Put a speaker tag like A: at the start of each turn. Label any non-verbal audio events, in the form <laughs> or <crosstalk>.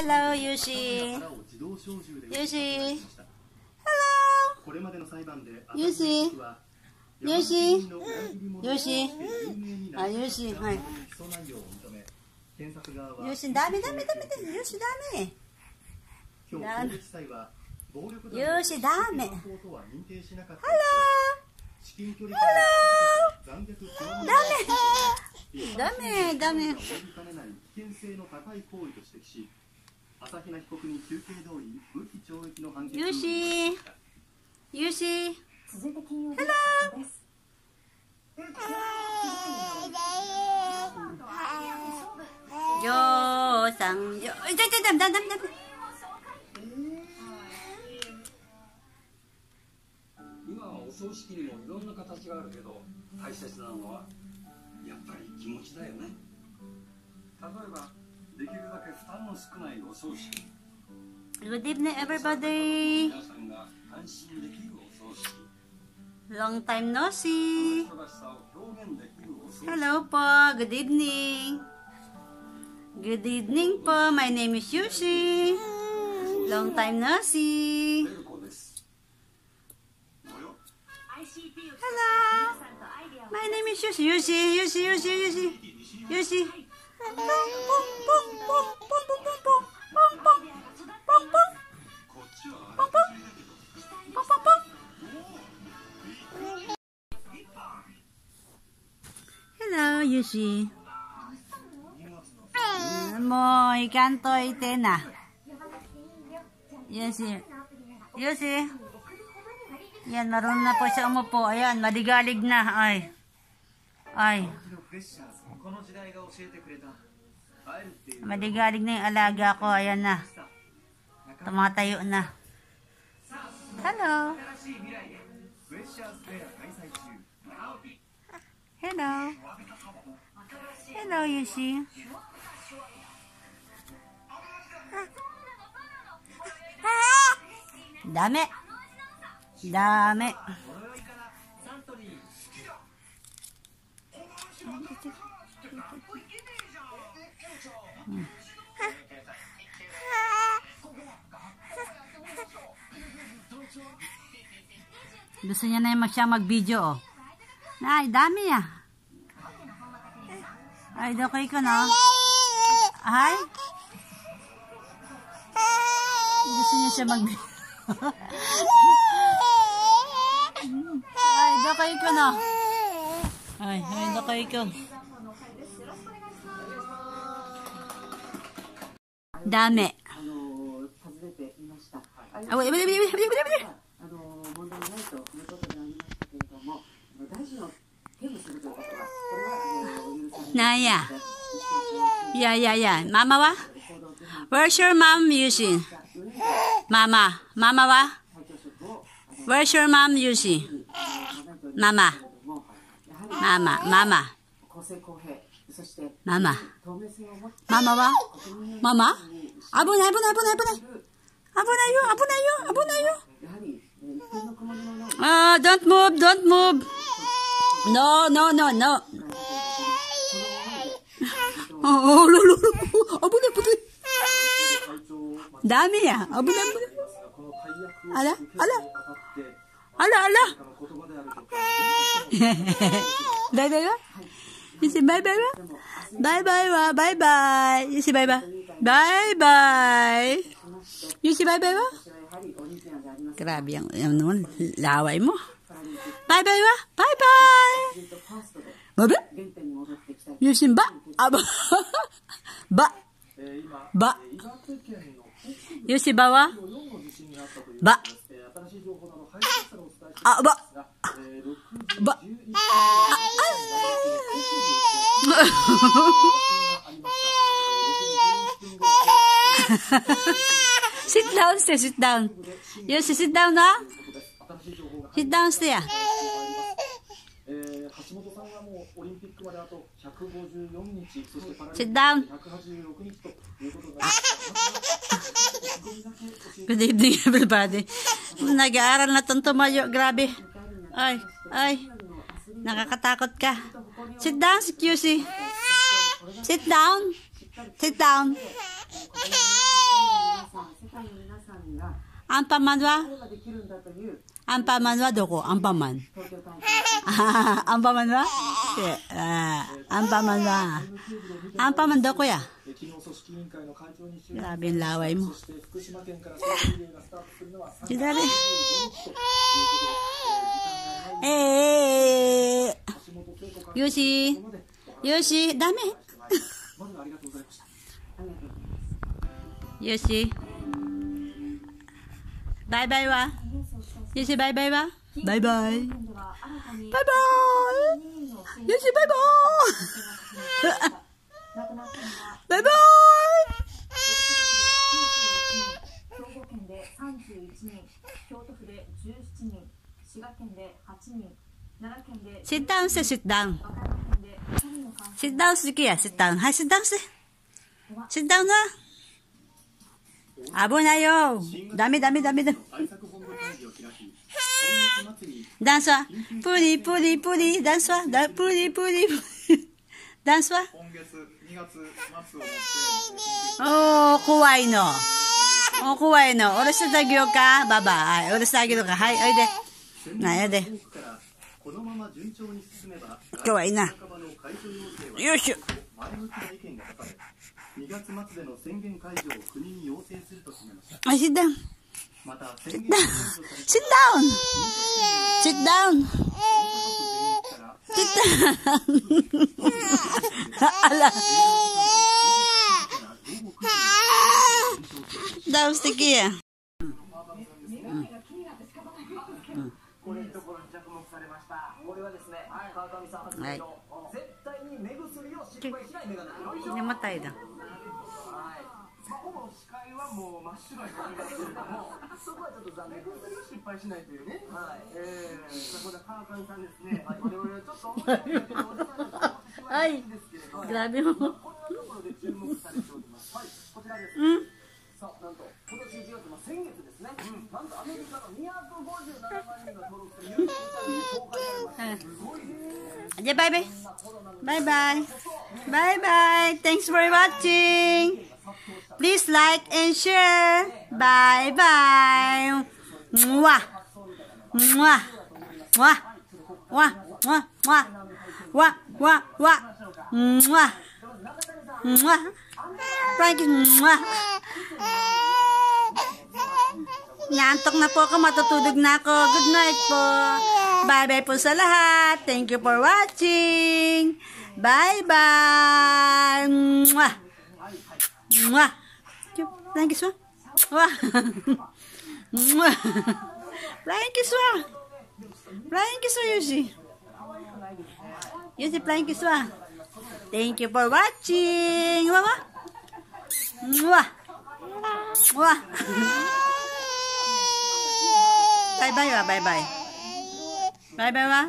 A: Hello, Yushi. Yushi. Hello.
B: Yushi. Yushi. Yushi.
A: あ、Yushi。はい。
B: Yushi、ダメダメダメです。
A: Yushi、ダメ。Yushi、ダメ。Hello. Hello.
B: ダメ。ダメ、ダメ。危険性の高い行為と指摘し朝比奈被告に求刑通り無期懲役の判決を
A: Yushi. Yushi.
C: 続いて金曜日です。
A: Yo, sang, yo. Ay, dami, dami, dami, dami, dami.
D: 今はお葬式にもいろんな形があるけど大切なのはやっぱり気持ちだよね例えば
A: Good evening everybody! Long time no see! Hello po! Good evening! Good evening po! My name is Yushi! Long time no see! Hello! My name is Yushi! Yushi! Yushi! Yushi! Yushi! Yushi! Hello, Yushi. Mo, ikanto ite na. Yushi. Yushi. Yan, marunong na po siya umupo. Ayan, madigalig na. Ay. Ay. Maligalig na yung alaga ko. Ayan na. Tumatayo na. Hello. Hello. Hello, Yushi. Dame. Dame. Gusto niya na yung siya mag-video, oh. Ay, dami ah. Ay, okay ka na. Ay? Gusto niya siya mag Ay, okay ka na. Ay, ay, okay ダメ。
E: あ、やめて
A: やめてやめてやめ
E: てやめて。な、んや。いやいやい
A: や、ママは ?Where's your mom, using? ママ、ママは ?Where's your mom, using?
E: ママ、ママ、
A: マ
E: マ。ママママ。ママ
A: は？ママ？危ない危ない危ない危
E: ない。危ないよ危ないよ危ない
A: よ。ああ、don't move, don't move. No, no, no, no. ああ、ららら、危ない危
B: ない。ダメや、
A: 危
B: ない
A: 危
B: ない。あ
A: ら
B: あらあらあ
A: ら。誰が <laughs> You say bye-bye ba? Bye-bye ba? Bye-bye. You say bye-bye. Bye-bye. You say
E: bye-bye ba?
A: Grabe ang, ang naman, laway mo.
E: Bye-bye ba? Bye-bye.
A: Babe? You say ba? Aba. <laughs> ba. Ba. You say ba wa? Ba. Ah, ba.
B: Ah,
A: ba. <laughs> sit down, stay, sit down. You say sit down na?
B: 新しい情報が
A: Sit down, stay ah.
B: えー橋本さんはもうオリンピックまであと154日、そしてパラリンピ
A: Sit
B: ッ
A: down.
B: ク186日ということになります。
A: Good evening, everybody. Nag-aaral na tong tumayo. Grabe. Ay, ay. Nakakatakot ka. Sit down, si QC. Sit down. Sit down.
E: down.
A: アンパンマンはアンパンマンはどこアンパンマン。アンパンマンはアンパンマンはアンパンマンどこやラ
B: ビンラワイも。左。えー、
A: よし。よし、ダメ。
B: ありがとうございました。
A: よし。バイバイは？よし、バイバイは？バイバイ。バイバイ。よし、バイバイ。<laughs> バイバイ。Sit down, sit down. Sit down 好きや、sit down。はい、sit down して。sit down な。危ないよ。ダメダメダメダメ。ダンスはプリプリプリ、ダンスはだプリプリプリ。ダンスは
B: 今月2月末を、
A: おー、怖いの。おー、怖いの。下ろしてあげようかババ。はい、下ろしてあげようか。はい、おいで。なやで。
B: かわ
A: いいな。よいしょ。あ sit down sit down sit down
B: sit down
A: sit down あら。
D: daw stikia 目されましたこれはですね川上さん発
A: はい。
D: 明の絶対に目薬を失敗しない。
A: たいだ。
D: まあほぼ視界はもう真っ白い感じですけれどもそこはちょっと残念。目薬を失敗しないというね。はい。えー、これ川上さんですね。我 <laughs> 々はちょっと面白い。けどおじさんだと思ってしまうんですけれども
A: グラビも。
D: こんなところで注目されております。はい、こちらです。
A: うん。
D: さあ、なんと、今年1月、まあ、先月 ね、なんとアメリカの257万人が登録する YouTube チャンネルに公開されました。すごいですね。
A: じゃあ、バイバイ。バイバイ。バイバイ。Thanks for watching. Please like and share. Bye bye. Mwah. Mwah. Mwah. Mwah. Mwah. Mwah. Mwah. Mwah. Mwah. Mwah. Mwah. Frankie. Mwah. Nantok na po ako, matutulog na ako. Good night po. Bye-bye po sa lahat. Thank you for watching. Bye-bye. Mwah. Mwah. Flying kiss mo. Mwah. Flying kiss mo. Flying kiss mo, Yushi. Yushi, flying kiss mo. Thank you for watching. Mwah. Mwah. Mwah. <laughs> 拜拜吧拜拜。拜拜。吧。